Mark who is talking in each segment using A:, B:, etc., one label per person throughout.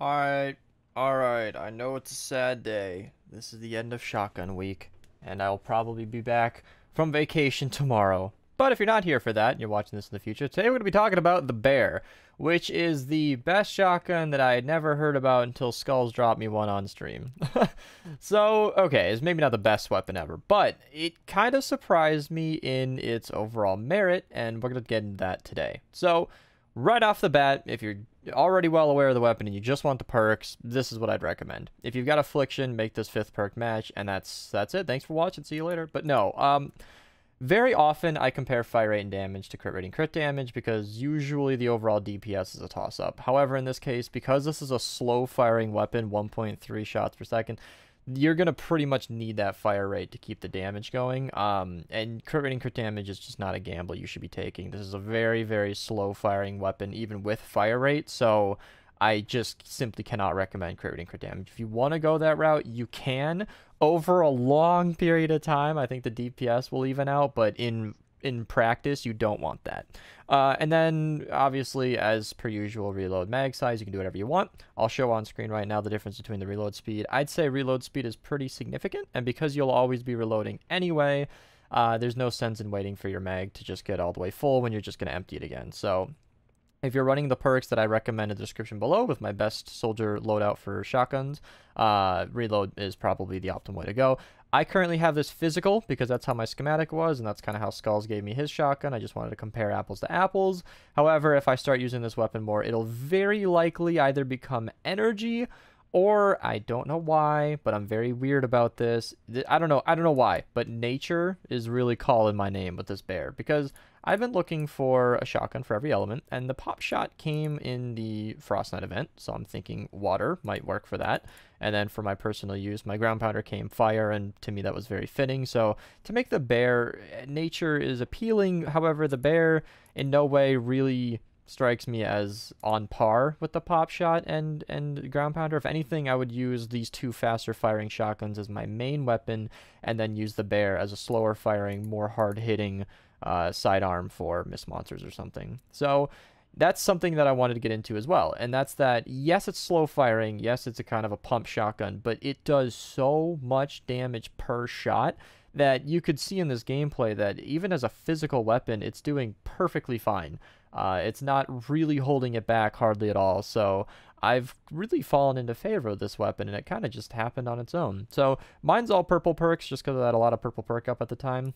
A: Alright, alright, I know it's a sad day. This is the end of Shotgun Week, and I'll probably be back from vacation tomorrow. But if you're not here for that, and you're watching this in the future, today we're going to be talking about the Bear, which is the best shotgun that I had never heard about until Skulls dropped me one on stream. so, okay, it's maybe not the best weapon ever, but it kind of surprised me in its overall merit, and we're going to get into that today. So, right off the bat, if you're already well aware of the weapon and you just want the perks, this is what I'd recommend. If you've got Affliction, make this fifth perk match, and that's that's it. Thanks for watching. See you later. But no, um, very often I compare fire rate and damage to crit rate and crit damage because usually the overall DPS is a toss up. However, in this case, because this is a slow firing weapon, 1.3 shots per second, you're gonna pretty much need that fire rate to keep the damage going. Um, and crit crit damage is just not a gamble you should be taking. This is a very very slow firing weapon, even with fire rate. So I just simply cannot recommend crit crit damage. If you want to go that route, you can over a long period of time. I think the DPS will even out, but in in practice, you don't want that. Uh, and then, obviously, as per usual, reload mag size. You can do whatever you want. I'll show on screen right now the difference between the reload speed. I'd say reload speed is pretty significant, and because you'll always be reloading anyway, uh, there's no sense in waiting for your mag to just get all the way full when you're just going to empty it again. So if you're running the perks that I recommend in the description below with my best soldier loadout for shotguns, uh, reload is probably the optimal way to go. I currently have this physical because that's how my schematic was, and that's kind of how Skulls gave me his shotgun. I just wanted to compare apples to apples. However, if I start using this weapon more, it'll very likely either become energy or I don't know why, but I'm very weird about this. I don't know. I don't know why, but nature is really calling my name with this bear because I've been looking for a shotgun for every element, and the pop shot came in the Frostnite event, so I'm thinking water might work for that. And then for my personal use, my ground pounder came fire, and to me that was very fitting. So to make the bear, eh, nature is appealing. However, the bear in no way really strikes me as on par with the pop shot and and ground pounder. If anything, I would use these two faster firing shotguns as my main weapon, and then use the bear as a slower firing, more hard hitting uh, sidearm for mist monsters or something. So that's something that I wanted to get into as well. And that's that, yes, it's slow firing. Yes, it's a kind of a pump shotgun, but it does so much damage per shot that you could see in this gameplay that even as a physical weapon, it's doing perfectly fine. Uh, it's not really holding it back hardly at all. So I've really fallen into favor of this weapon, and it kind of just happened on its own. So mine's all purple perks just because I had a lot of purple perk up at the time.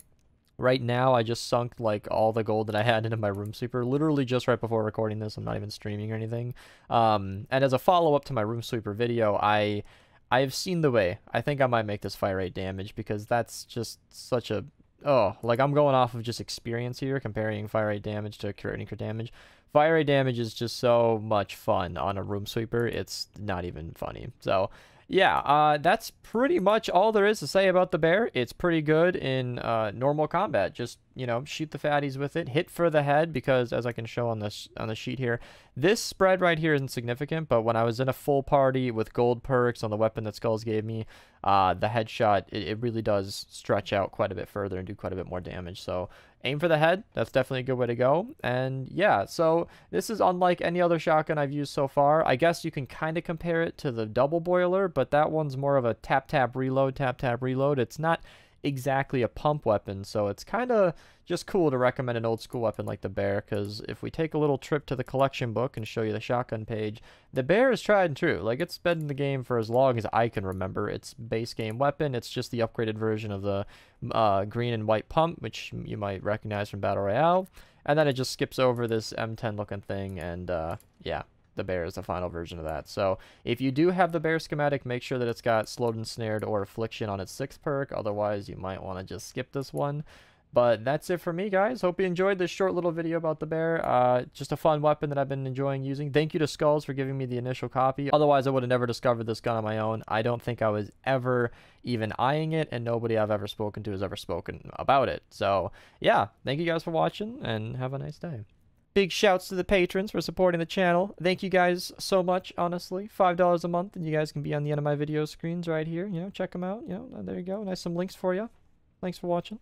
A: Right now, I just sunk like all the gold that I had into my room sweeper, literally just right before recording this. I'm not even streaming or anything. Um, and as a follow up to my room sweeper video, I I've seen the way. I think I might make this fire rate damage because that's just such a oh, like I'm going off of just experience here, comparing fire rate damage to crit crit damage. Fire rate damage is just so much fun on a room sweeper. It's not even funny. So yeah, uh, that's pretty much all there is to say about the bear. It's pretty good in uh, normal combat. Just you know, shoot the fatties with it, hit for the head because as I can show on this on the sheet here, this spread right here isn't significant. But when I was in a full party with gold perks on the weapon that Skulls gave me, uh, the headshot it, it really does stretch out quite a bit further and do quite a bit more damage. So aim for the head. That's definitely a good way to go. And yeah, so this is unlike any other shotgun I've used so far. I guess you can kind of compare it to the double boiler, but that one's more of a tap tap reload, tap tap reload. It's not exactly a pump weapon, so it's kind of just cool to recommend an old school weapon like the Bear, because if we take a little trip to the collection book and show you the shotgun page, the Bear is tried and true. Like, it's been in the game for as long as I can remember. It's base game weapon, it's just the upgraded version of the uh, green and white pump, which you might recognize from Battle Royale, and then it just skips over this M10 looking thing, and uh, yeah, the bear is the final version of that. So if you do have the bear schematic, make sure that it's got slowed and snared or affliction on its sixth perk. Otherwise, you might want to just skip this one. But that's it for me, guys. Hope you enjoyed this short little video about the bear. Uh, just a fun weapon that I've been enjoying using. Thank you to Skulls for giving me the initial copy. Otherwise, I would have never discovered this gun on my own. I don't think I was ever even eyeing it, and nobody I've ever spoken to has ever spoken about it. So, yeah, thank you guys for watching, and have a nice day. Big shouts to the patrons for supporting the channel. Thank you guys so much, honestly. $5 a month, and you guys can be on the end of my video screens right here. You know, check them out. You know, there you go. Nice some links for you. Thanks for watching.